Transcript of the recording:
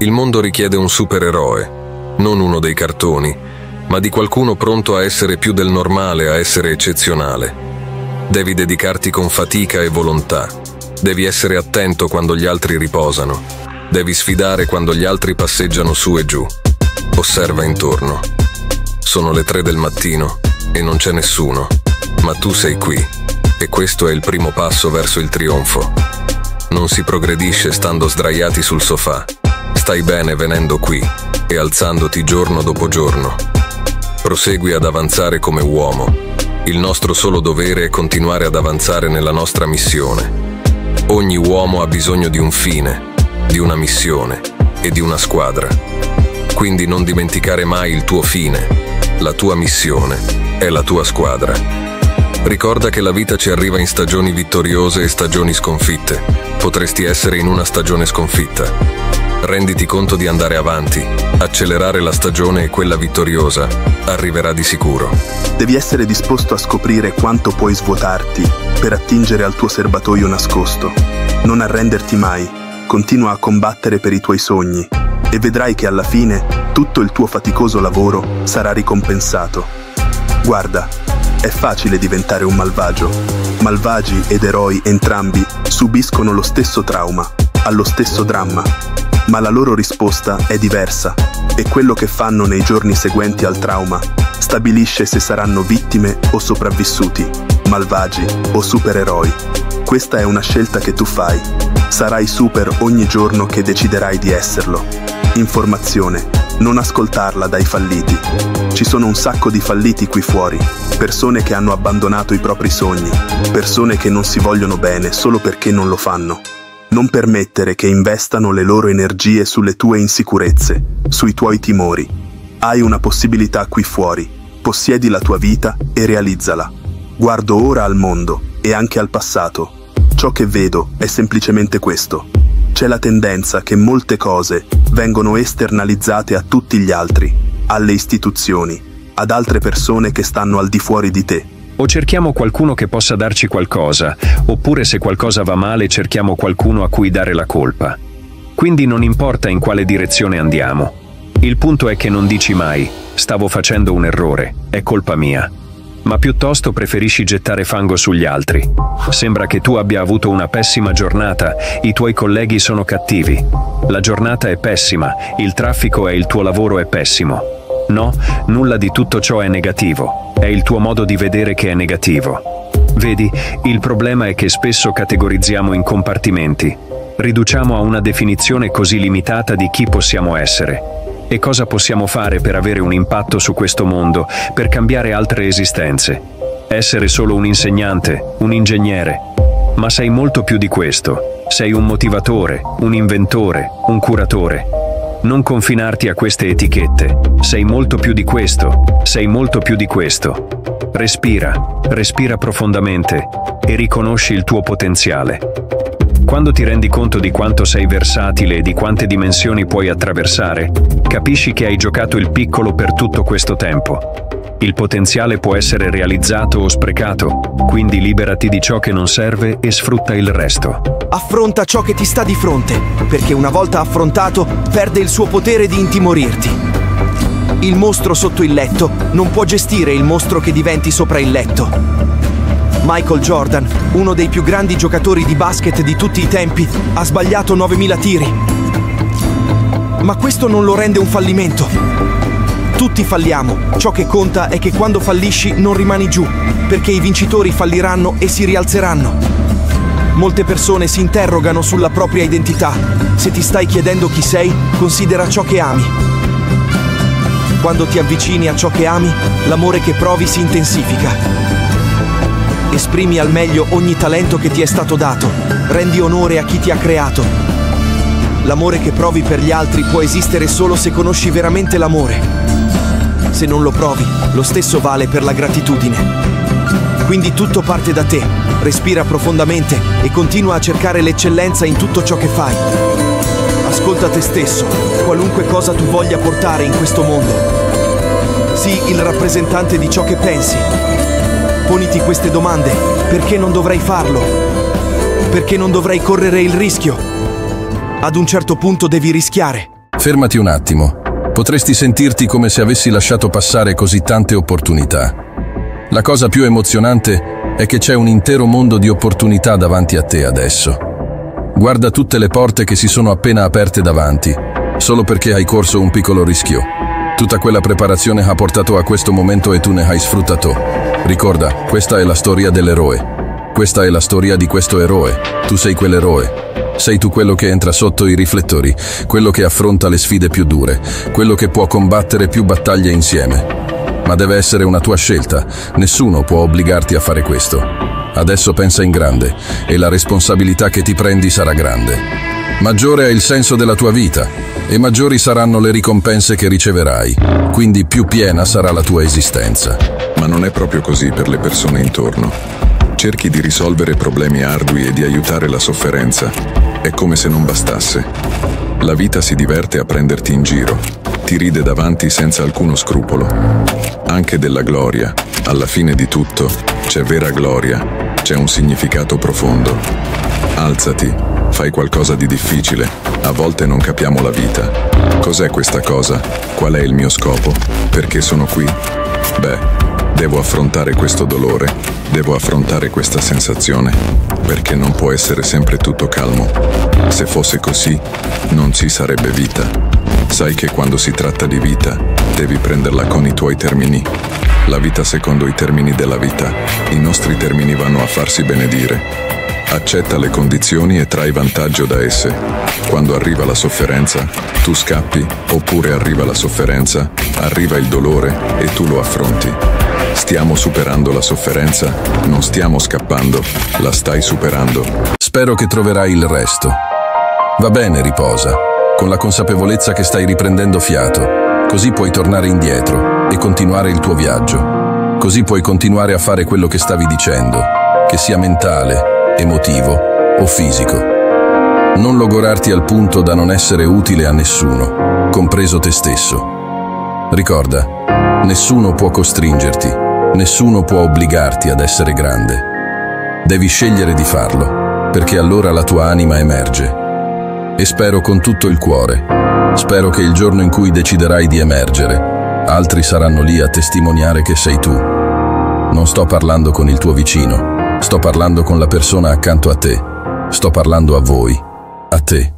Il mondo richiede un supereroe, non uno dei cartoni, ma di qualcuno pronto a essere più del normale, a essere eccezionale. Devi dedicarti con fatica e volontà. Devi essere attento quando gli altri riposano. Devi sfidare quando gli altri passeggiano su e giù. Osserva intorno. Sono le tre del mattino e non c'è nessuno, ma tu sei qui e questo è il primo passo verso il trionfo. Non si progredisce stando sdraiati sul sofà. Stai bene venendo qui e alzandoti giorno dopo giorno. Prosegui ad avanzare come uomo. Il nostro solo dovere è continuare ad avanzare nella nostra missione. Ogni uomo ha bisogno di un fine, di una missione e di una squadra. Quindi non dimenticare mai il tuo fine, la tua missione e la tua squadra. Ricorda che la vita ci arriva in stagioni vittoriose e stagioni sconfitte. Potresti essere in una stagione sconfitta. Renditi conto di andare avanti, accelerare la stagione e quella vittoriosa arriverà di sicuro. Devi essere disposto a scoprire quanto puoi svuotarti per attingere al tuo serbatoio nascosto. Non arrenderti mai, continua a combattere per i tuoi sogni e vedrai che alla fine tutto il tuo faticoso lavoro sarà ricompensato. Guarda, è facile diventare un malvagio. Malvagi ed eroi entrambi subiscono lo stesso trauma, allo stesso dramma, ma la loro risposta è diversa e quello che fanno nei giorni seguenti al trauma stabilisce se saranno vittime o sopravvissuti, malvagi o supereroi. Questa è una scelta che tu fai. Sarai super ogni giorno che deciderai di esserlo. Informazione. Non ascoltarla dai falliti. Ci sono un sacco di falliti qui fuori, persone che hanno abbandonato i propri sogni, persone che non si vogliono bene solo perché non lo fanno. Non permettere che investano le loro energie sulle tue insicurezze, sui tuoi timori. Hai una possibilità qui fuori, possiedi la tua vita e realizzala. Guardo ora al mondo e anche al passato. Ciò che vedo è semplicemente questo. C'è la tendenza che molte cose vengono esternalizzate a tutti gli altri, alle istituzioni, ad altre persone che stanno al di fuori di te. O cerchiamo qualcuno che possa darci qualcosa, oppure se qualcosa va male cerchiamo qualcuno a cui dare la colpa. Quindi non importa in quale direzione andiamo. Il punto è che non dici mai, stavo facendo un errore, è colpa mia. Ma piuttosto preferisci gettare fango sugli altri. Sembra che tu abbia avuto una pessima giornata, i tuoi colleghi sono cattivi. La giornata è pessima, il traffico e il tuo lavoro è pessimo. No, nulla di tutto ciò è negativo, è il tuo modo di vedere che è negativo. Vedi, il problema è che spesso categorizziamo in compartimenti, riduciamo a una definizione così limitata di chi possiamo essere. E cosa possiamo fare per avere un impatto su questo mondo, per cambiare altre esistenze? Essere solo un insegnante, un ingegnere. Ma sei molto più di questo. Sei un motivatore, un inventore, un curatore. Non confinarti a queste etichette. Sei molto più di questo, sei molto più di questo. Respira, respira profondamente e riconosci il tuo potenziale. Quando ti rendi conto di quanto sei versatile e di quante dimensioni puoi attraversare, capisci che hai giocato il piccolo per tutto questo tempo. Il potenziale può essere realizzato o sprecato, quindi liberati di ciò che non serve e sfrutta il resto. Affronta ciò che ti sta di fronte, perché una volta affrontato perde il suo potere di intimorirti. Il mostro sotto il letto non può gestire il mostro che diventi sopra il letto. Michael Jordan, uno dei più grandi giocatori di basket di tutti i tempi, ha sbagliato 9000 tiri. Ma questo non lo rende un fallimento. Tutti falliamo, ciò che conta è che quando fallisci non rimani giù, perché i vincitori falliranno e si rialzeranno. Molte persone si interrogano sulla propria identità. Se ti stai chiedendo chi sei, considera ciò che ami. Quando ti avvicini a ciò che ami, l'amore che provi si intensifica. Esprimi al meglio ogni talento che ti è stato dato. Rendi onore a chi ti ha creato. L'amore che provi per gli altri può esistere solo se conosci veramente l'amore. Se non lo provi, lo stesso vale per la gratitudine. Quindi tutto parte da te. Respira profondamente e continua a cercare l'eccellenza in tutto ciò che fai. Ascolta te stesso, qualunque cosa tu voglia portare in questo mondo. Sii il rappresentante di ciò che pensi. Poniti queste domande. Perché non dovrei farlo? Perché non dovrei correre il rischio? Ad un certo punto devi rischiare. Fermati un attimo. Potresti sentirti come se avessi lasciato passare così tante opportunità. La cosa più emozionante è che c'è un intero mondo di opportunità davanti a te adesso. Guarda tutte le porte che si sono appena aperte davanti, solo perché hai corso un piccolo rischio. Tutta quella preparazione ha portato a questo momento e tu ne hai sfruttato. Ricorda, questa è la storia dell'eroe. Questa è la storia di questo eroe. Tu sei quell'eroe. Sei tu quello che entra sotto i riflettori, quello che affronta le sfide più dure, quello che può combattere più battaglie insieme. Ma deve essere una tua scelta. Nessuno può obbligarti a fare questo. Adesso pensa in grande e la responsabilità che ti prendi sarà grande. Maggiore è il senso della tua vita e maggiori saranno le ricompense che riceverai, quindi più piena sarà la tua esistenza. Ma non è proprio così per le persone intorno. Cerchi di risolvere problemi ardui e di aiutare la sofferenza. È come se non bastasse. La vita si diverte a prenderti in giro. Ti ride davanti senza alcuno scrupolo. Anche della gloria. Alla fine di tutto c'è vera gloria. C'è un significato profondo. Alzati. Fai qualcosa di difficile. A volte non capiamo la vita. Cos'è questa cosa? Qual è il mio scopo? Perché sono qui? Beh, Devo affrontare questo dolore, devo affrontare questa sensazione, perché non può essere sempre tutto calmo. Se fosse così, non ci sarebbe vita. Sai che quando si tratta di vita, devi prenderla con i tuoi termini. La vita secondo i termini della vita. I nostri termini vanno a farsi benedire. Accetta le condizioni e trai vantaggio da esse. Quando arriva la sofferenza, tu scappi, oppure arriva la sofferenza, arriva il dolore e tu lo affronti. Stiamo superando la sofferenza, non stiamo scappando, la stai superando. Spero che troverai il resto. Va bene, riposa, con la consapevolezza che stai riprendendo fiato, così puoi tornare indietro e continuare il tuo viaggio. Così puoi continuare a fare quello che stavi dicendo, che sia mentale, emotivo o fisico. Non logorarti al punto da non essere utile a nessuno, compreso te stesso. Ricorda, nessuno può costringerti Nessuno può obbligarti ad essere grande. Devi scegliere di farlo, perché allora la tua anima emerge. E spero con tutto il cuore, spero che il giorno in cui deciderai di emergere, altri saranno lì a testimoniare che sei tu. Non sto parlando con il tuo vicino, sto parlando con la persona accanto a te, sto parlando a voi, a te.